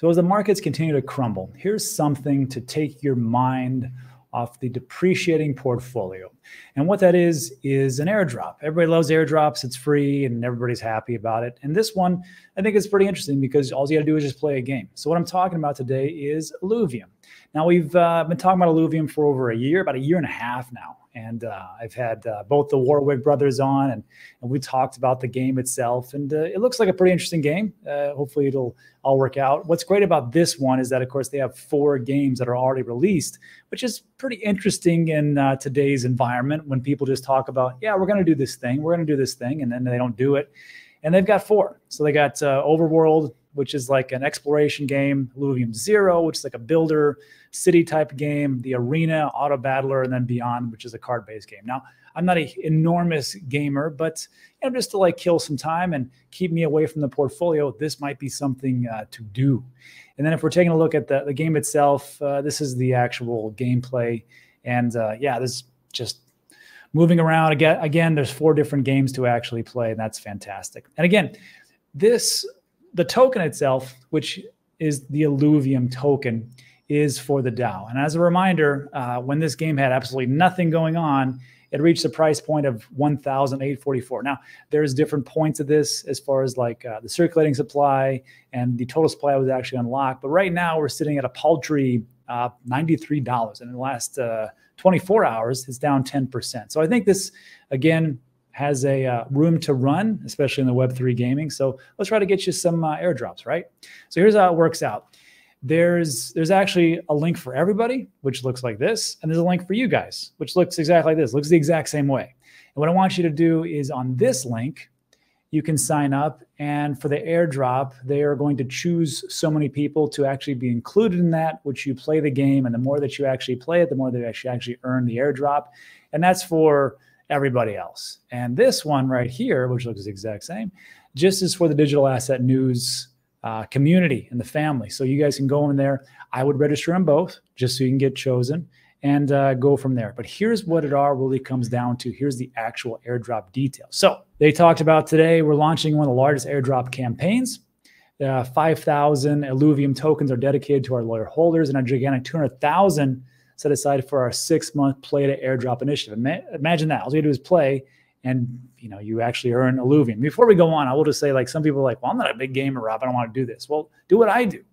So as the markets continue to crumble, here's something to take your mind off the depreciating portfolio. And what that is, is an airdrop. Everybody loves airdrops. It's free and everybody's happy about it. And this one, I think is pretty interesting because all you got to do is just play a game. So what I'm talking about today is Illuvium. Now we've uh, been talking about Illuvium for over a year, about a year and a half now and uh, I've had uh, both the Warwick brothers on, and, and, we talked about the game itself, and uh, it looks like a pretty interesting game. Uh, hopefully, it'll all work out. What's great about this one is that, of course, they have four games that are already released, which is pretty interesting in uh, today's environment when people just talk about, yeah, we're going to do this thing, we're going to do this thing, and then they don't do it. And they've got four. So they got uh, Overworld, which is like an exploration game, Illuvium Zero, which is like a builder city type game, the Arena, Auto Battler, and then Beyond, which is a card based game. Now, I'm not an enormous gamer, but you know, just to like kill some time and keep me away from the portfolio, this might be something uh, to do. And then if we're taking a look at the, the game itself, uh, this is the actual gameplay. And uh, yeah, this just moving around again. Again, there's four different games to actually play, and that's fantastic. And again, this the token itself, which is the Illuvium token, is for the DAO. And as a reminder, uh, when this game had absolutely nothing going on, it reached a price point of 1,844. Now, there's different points of this as far as like uh, the circulating supply and the total supply was actually unlocked. But right now, we're sitting at a paltry uh, $93. And in the last uh, 24 hours, it's down 10%. So I think this, again, has a uh, room to run, especially in the Web3 gaming. So let's try to get you some uh, airdrops, right? So here's how it works out. There's there's actually a link for everybody, which looks like this, and there's a link for you guys, which looks exactly like this. Looks the exact same way. And what I want you to do is on this link, you can sign up, and for the airdrop, they are going to choose so many people to actually be included in that, which you play the game, and the more that you actually play it, the more that you actually actually earn the airdrop, and that's for everybody else. And this one right here, which looks the exact same, just is for the digital asset news uh, community and the family. So you guys can go in there. I would register on both just so you can get chosen and uh, go from there. But here's what it all really comes down to. Here's the actual airdrop details. So they talked about today, we're launching one of the largest airdrop campaigns. Uh, 5,000 Illuvium tokens are dedicated to our lawyer holders and a gigantic 200,000 set aside for our six month play to airdrop initiative. Imagine that. All you do is play and you know you actually earn Illuvium. Before we go on, I will just say like some people are like, well, I'm not a big gamer, Rob. I don't want to do this. Well, do what I do.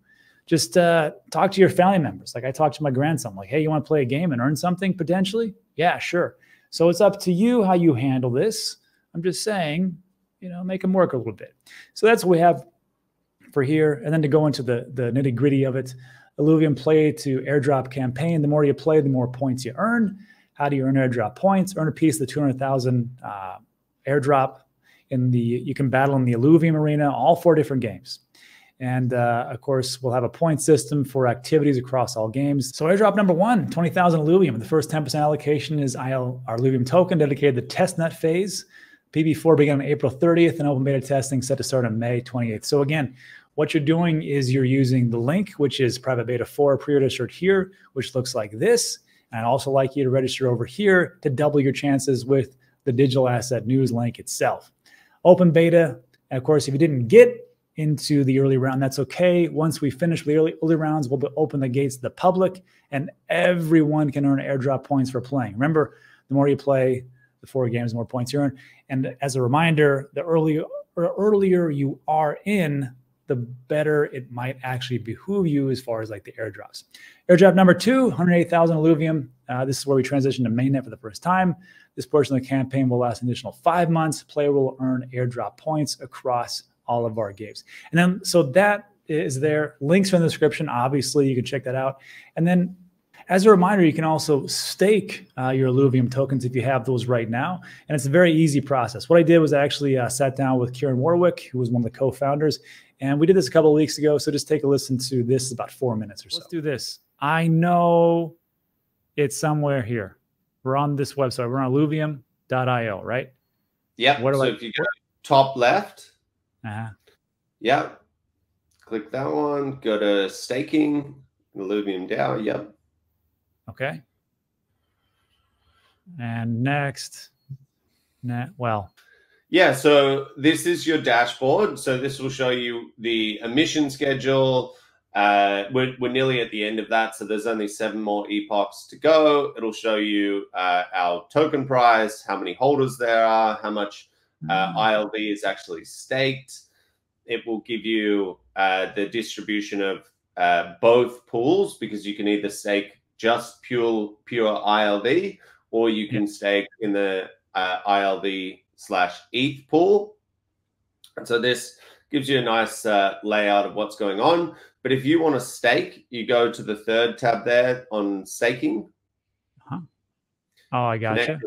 Just uh, talk to your family members. Like I talked to my grandson, like, hey, you want to play a game and earn something potentially? Yeah, sure. So it's up to you how you handle this. I'm just saying, you know, make them work a little bit. So that's what we have for here. And then to go into the the nitty gritty of it, Illuvium play to airdrop campaign. The more you play, the more points you earn. How do you earn airdrop points? Earn a piece of the 200,000 uh, airdrop in the, you can battle in the Illuvium arena, all four different games. And uh, of course, we'll have a point system for activities across all games. So airdrop number one, 20,000 Illuvium. The first 10% allocation is IL, our Illuvium token dedicated to the testnet phase. PB4 began on April 30th and open beta testing set to start on May 28th. So again, what you're doing is you're using the link, which is private beta 4 pre-registered here, which looks like this. And I'd also like you to register over here to double your chances with the digital asset news link itself. Open beta. And of course, if you didn't get into the early round, that's okay. Once we finish the early, early rounds, we'll open the gates to the public and everyone can earn airdrop points for playing. Remember, the more you play, the four games, the more points you earn. And as a reminder, the earlier, earlier you are in, the better it might actually behoove you as far as like the airdrops. Airdrop number two, 108,000 Illuvium. Uh, this is where we transition to mainnet for the first time. This portion of the campaign will last an additional five months. Player will earn airdrop points across all of our games. And then, so that is there. Links in the description. Obviously, you can check that out. And then as a reminder, you can also stake uh, your Illuvium tokens if you have those right now. And it's a very easy process. What I did was I actually uh, sat down with Kieran Warwick, who was one of the co-founders, and we did this a couple of weeks ago. So just take a listen to this. It's about four minutes or so. Let's do this. I know it's somewhere here. We're on this website. We're on illuvium.io, right? Yeah. What so I, if you go top left, uh-huh. yeah, click that one. Go to staking, Illuvium DAO. Yep. Okay. And next, net, well, yeah, so this is your dashboard. So this will show you the emission schedule, uh, we're, we're nearly at the end of that, so there's only seven more epochs to go. It'll show you uh, our token price, how many holders there are, how much uh, mm. ILV is actually staked. It will give you uh, the distribution of uh, both pools because you can either stake just pure pure ILV or you can stake in the uh, ILV slash ETH pool. And so this gives you a nice uh, layout of what's going on. But if you want to stake, you go to the third tab there on staking. Huh. Oh, I gotcha.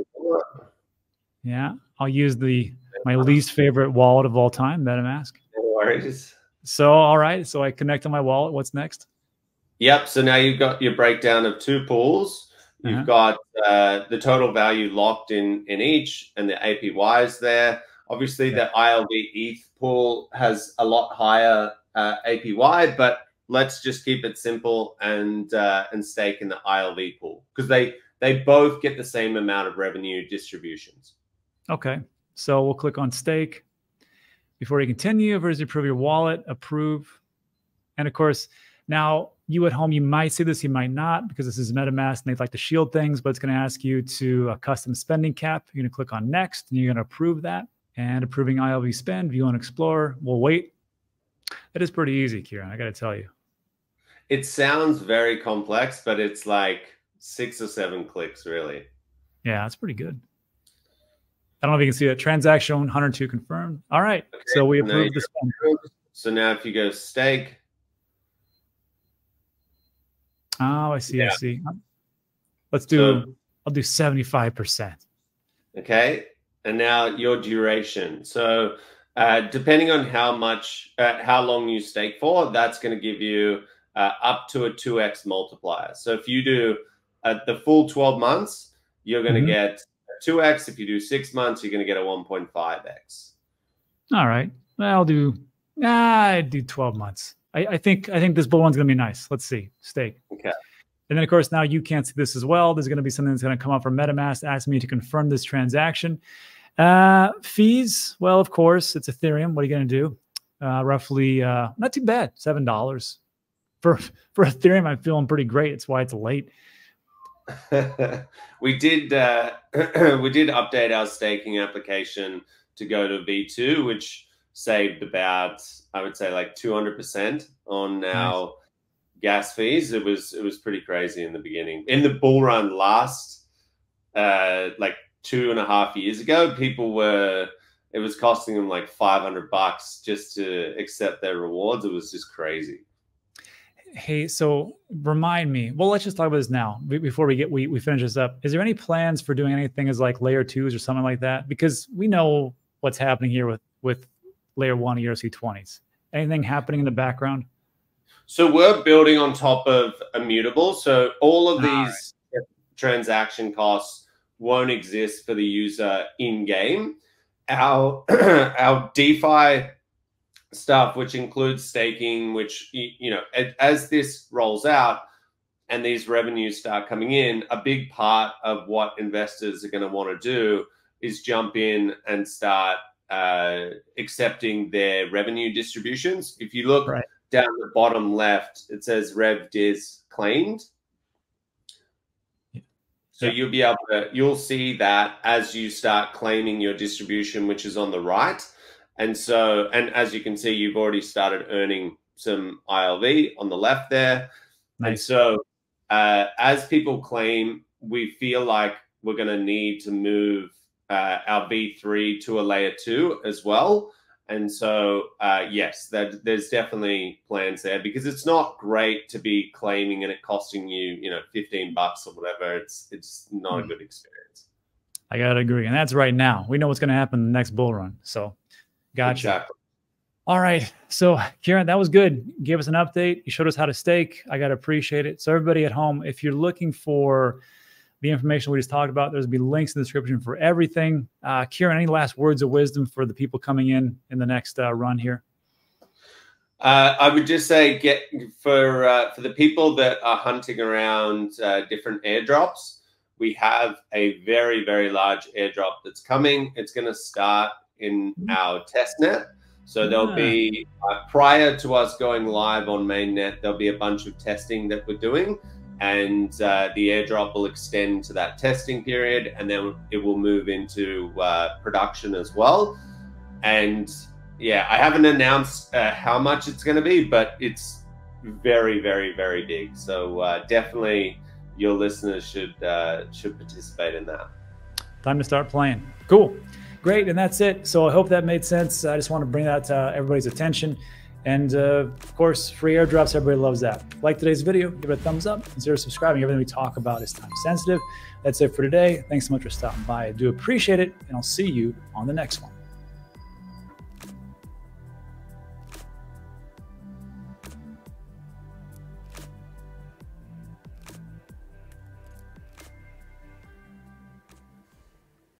Yeah, I'll use the my least favorite wallet of all time, MetaMask. No worries. So, all right. So I connect to my wallet. What's next? Yep. So now you've got your breakdown of two pools. You've uh -huh. got uh, the total value locked in in each, and the APYs there. Obviously, the ILV ETH pool has a lot higher uh, APY, but let's just keep it simple and uh, and stake in the ILV pool because they they both get the same amount of revenue distributions. Okay, so we'll click on stake before you continue. First, approve your wallet, approve, and of course, now you at home you might see this, you might not because this is MetaMask and they'd like to shield things, but it's going to ask you to a custom spending cap. You're going to click on next and you're going to approve that and approving ILV spend, view on Explorer, We'll wait. That is pretty easy, Kieran. I got to tell you. It sounds very complex, but it's like six or seven clicks, really. Yeah, that's pretty good. I don't know if you can see that transaction 102 confirmed. All right, okay, so we approved the spend. So now, if you go stake. Oh, I see. Yeah. I see. Let's do. So, I'll do 75 percent. Okay, and now your duration. So uh, depending on how much, uh, how long you stake for, that's going to give you uh, up to a 2x multiplier. So if you do uh, the full 12 months, you're going to mm -hmm. get 2x. If you do six months, you're going to get a 1.5x. All right. I'll do, ah, I do 12 months. I, I think, I think this bull one's going to be nice. Let's see. Stake. Okay. And then, of course, now you can't see this as well. There's going to be something that's going to come up from MetaMask asking me to confirm this transaction. Uh, fees, well, of course, it's Ethereum. What are you going to do? Uh, roughly, uh, not too bad, seven dollars for for Ethereum. I'm feeling pretty great. It's why it's late. we did uh, we did update our staking application to go to V2, which saved about I would say like 200 percent on our nice gas fees. It was it was pretty crazy in the beginning. In the bull run last, uh, like two and a half years ago, people were it was costing them like five hundred bucks just to accept their rewards. It was just crazy. Hey, so remind me. Well, let's just talk about this now before we get we we finish this up. Is there any plans for doing anything as like layer twos or something like that? Because we know what's happening here with with layer one ERC twenties. Anything happening in the background? So we're building on top of immutable. So all of these right. transaction costs won't exist for the user in game. Our our DeFi stuff, which includes staking, which you know, as this rolls out and these revenues start coming in, a big part of what investors are going to want to do is jump in and start uh, accepting their revenue distributions. If you look right down the bottom left, it says Rev Diz claimed. So yeah. you'll be able to, you'll see that as you start claiming your distribution, which is on the right. And so, and as you can see, you've already started earning some ILV on the left there. Nice. And so, uh, as people claim, we feel like we're going to need to move uh, our V3 to a layer two as well. And so, uh, yes, that, there's definitely plans there because it's not great to be claiming and it costing you, you know, 15 bucks or whatever. It's it's not mm. a hmm. good experience. I gotta agree, and that's right now. We know what's going to happen in the next bull run. So, gotcha. Exactly. All right. So, Kieran, that was good. You gave us an update. You showed us how to stake. I gotta appreciate it. So, everybody at home, if you're looking for the information we just talked about. There's be links in the description for everything. Uh, Kieran, any last words of wisdom for the people coming in in the next uh, run here? Uh, I would just say get for uh, for the people that are hunting around uh, different airdrops. We have a very very large airdrop that's coming. It's going to start in mm-hmm. our test net. So there'll be uh, prior to us going live on mainnet, there'll be a bunch of testing that we're doing, and uh, the airdrop will extend to that testing period, and then it will move into uh, production as well. And yeah, I haven't announced uh, how much it's going to be, but it's very, very, very big. So uh, definitely, your listeners should uh, should participate in that. Time to start playing. Cool. Great, and that's it. So I hope that made sense. I just want to bring that to everybody's attention. And uh, of course, free airdrops, everybody loves that. Like today's video, give it a thumbs up, consider subscribing. Everything we talk about is time sensitive. That's it for today. Thanks so much for stopping by. I do appreciate it, and I'll see you on the next one.